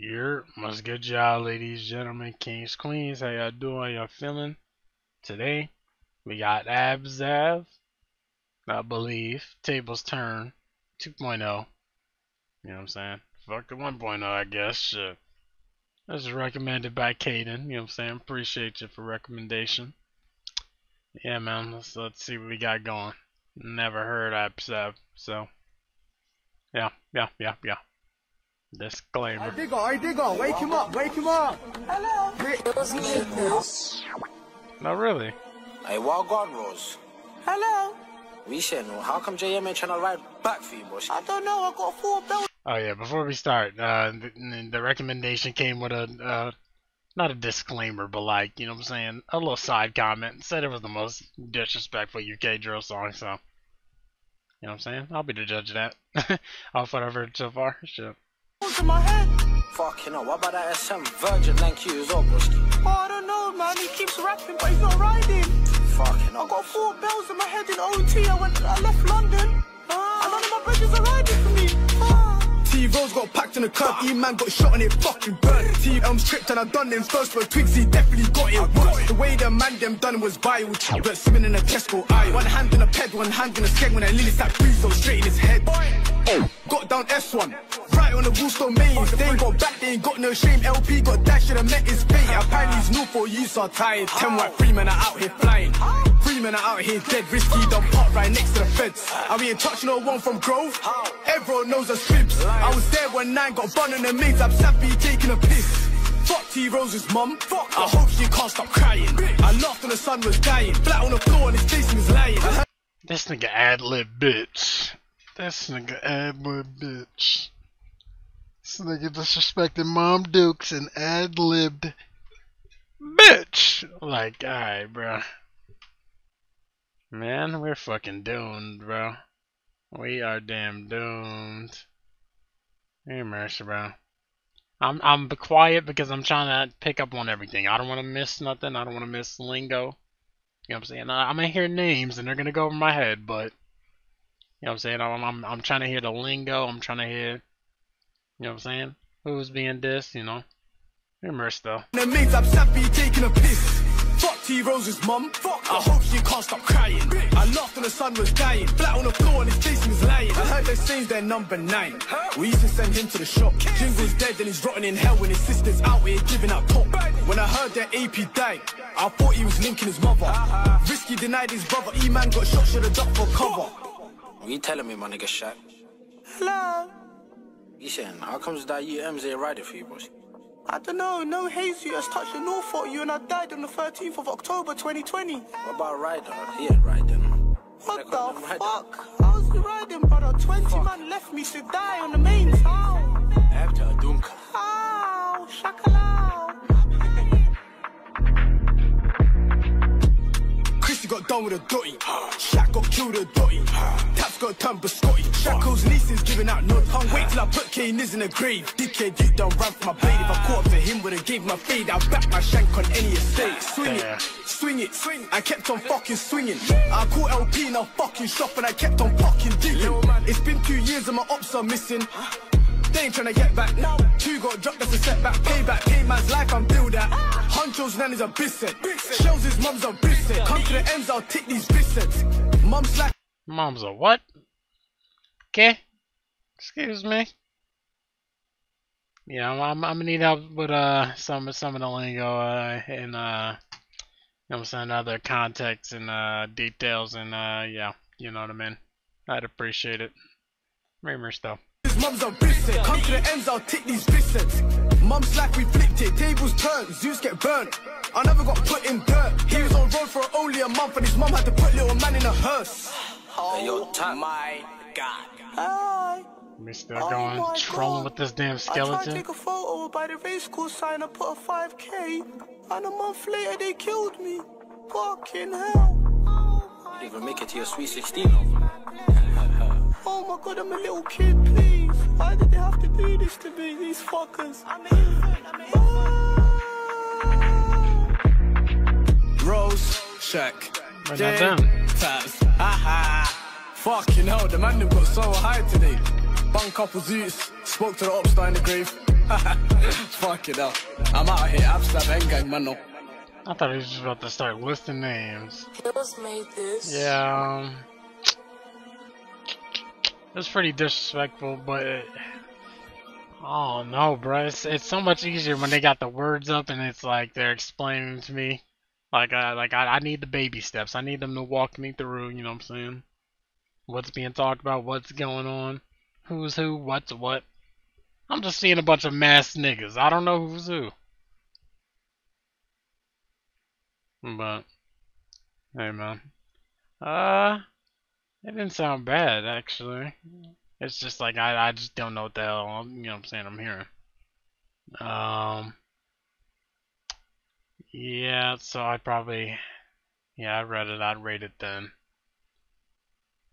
You're must good job, ladies, gentlemen, kings, queens. How y'all doing? Y'all feeling? Today we got Abzsav, I believe. Tables turn 2.0. You know what I'm saying? Fuck the 1.0, I guess. Shit. This is recommended by Caden. You know what I'm saying? Appreciate you for recommendation. Yeah, man. Let's let's see what we got going. Never heard Abzsav, so yeah, yeah, yeah, yeah. Disclaimer. I digger, I digger, wake him up, wake him up. Hello. Not really. Hey, what gone, Rose? Hello. We should know. How come JM ain't trying to ride back for you, boss? I don't know, I got four bells. Oh yeah, before we start, uh, the, the recommendation came with a, uh, not a disclaimer, but like, you know what I'm saying, a little side comment. Said it was the most disrespectful UK drill song, so. You know what I'm saying? I'll be the judge of that. Off what I've heard so far. Shit. To my head. Fucking hell, what about that SM Virgin Thank you as well, broski? Oh, I don't know, man. He keeps rapping, but he's not riding. Fucking I got four bells in my head in OT. I went, I left London. And none of my bridges are riding for me. Ah. T Rose got packed in the curb, E man got shot and it fucking burned. T Elms tripped and I done them first But twigs, he definitely got it worse. The way the man them done was viral, but swimming in a Tesco eye. One hand in a ped, one hand in a skeg when I Lily sat free, so straight in his head. Oh, got down S1, right on the Woolstone mains. They ain't got back, they ain't got no shame. LP got dash, should have met his fate. Apparently he's new for use are tired. Ten white free men are out here flying. Three men are out here dead, risky, done pot right next to the feds. And we ain't touching no one from Grove. Everyone knows us fibs. I was there when nine got bun on the mains. I'm sappy taking a piss. Fuck T Rose's mum. Fuck. I hope she can't stop crying. I laughed when the sun was dying. Flat on the floor and his face was lying. This nigga ad lib bitch. This nigga ad lib bitch. This nigga disrespected Mom Dukes and ad libbed bitch. Like, alright, bro. Man, we're fucking doomed, bro. We are damn doomed. Hey, mercy, bro. I'm I'm quiet because I'm trying to pick up on everything. I don't want to miss nothing. I don't want to miss lingo. You know what I'm saying? I'm gonna hear names and they're gonna go over my head, but you know what I'm saying? I'm I'm I'm trying to hear the lingo. I'm trying to hear, you know what I'm saying? Who's being dissed? You know? Mercy though. the mains. I'm sappy taking a piss. Fuck T Rose's mum. Fuck. I hope she can't stop crying. I laughed when the sun was dying. Flat on the floor and his face was lying. I heard they saying they're number nine. We used to send him to the shop. Jingle's dead and he's rotting in hell when his sister's out here giving. When I heard that AP died, I thought he was linking his mother. Risky denied his brother. E man got shot, should have ducked for cover. What you telling me, my nigga Shaq? Hello. You saying, how comes that UM's ain't riding for you, boss? I don't know, no hazy has touched the north for you and I died on the 13th of October 2020. What about Ryder? He ain't riding. What the got them riding. fuck? How's the riding, brother? 20 man left me to die on the main How? After a dunka. Ow, shakalau. Got done with a dotty. Shaq got killed a dotty. Taps got turned biscotti. Shackle's nieces giving out nods. Can't wait till I put Kaniz in the grave. Dickhead, you done ran for my blade. If I caught up to him, would've gave my fade. I'll back my shank on any estate. Swing it, swing it, swing. I kept on fucking swinging. I caught LP in a fucking shop and I kept on fucking digging. It's been two years and my ops are missing. They ain't tryna get back. now. Two Huncho's nan is a bisset. Shells his mum's a bisset. Come to the ends, I'll take these biscuits. Mum's like, Mom's a what? Okay. Excuse me. Yeah, I'm, I'm, gonna need help with uh some some of the lingo uh and uh you know I'm saying other context and uh details and uh yeah, you know what I mean. I'd appreciate it. Very much though. His mum's a bisset. Come to the ends, I'll take these biscuits. Mum's like we flipped it, tables turned, Zeus get burnt. I never got put in dirt. He was on road for only a month and his mum had to put little man in a hearse. Hey, yo, tap. Oh my God. Hi. We still Oh going trolling God. with this damn skeleton. I tried to take a photo by the race course sign. I put a 5k, and a month later they killed me. Fucking hell. You didn't even make it to your sweet 16, though. Oh my god, I'm a little kid, please. Why did they have to do this to me, these fuckers? Rose, Shaq, We're not Jay, done. Tabs, haha. Fucking hell, the man them got so high today. Bun couple Zeus, spoke to the upstar in the grave. Fuck it up. I'm out here, Abstab gang, man. No. I thought he was just about to start listing names. Hills made this. Yeah, um, was pretty disrespectful, but oh no, bro, it's, it's so much easier when they got the words up and it's like they're explaining to me, like I like I, I need the baby steps. I need them to walk me through. You know what I'm saying? What's being talked about? What's going on? Who's who? What's what? I'm just seeing a bunch of mass niggas. I don't know who's who. But hey man. Uh it didn't sound bad actually. It's just like I I just don't know what the hell you know what I'm saying I'm hearing. Um Yeah, so I probably yeah, I read it, I'd rate it then.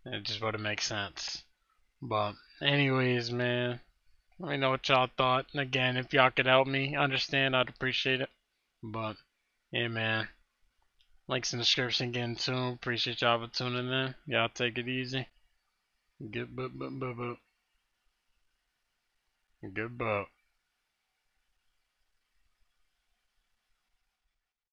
It just wouldn't make sense. But anyways man, let me know what y'all thought. And again, if y'all could help me understand, I'd appreciate it. But yeah man. Links in the description getting tuned. Appreciate y'all for tuning in. Y'all take it easy. Good boop boop boop boop. Good boop.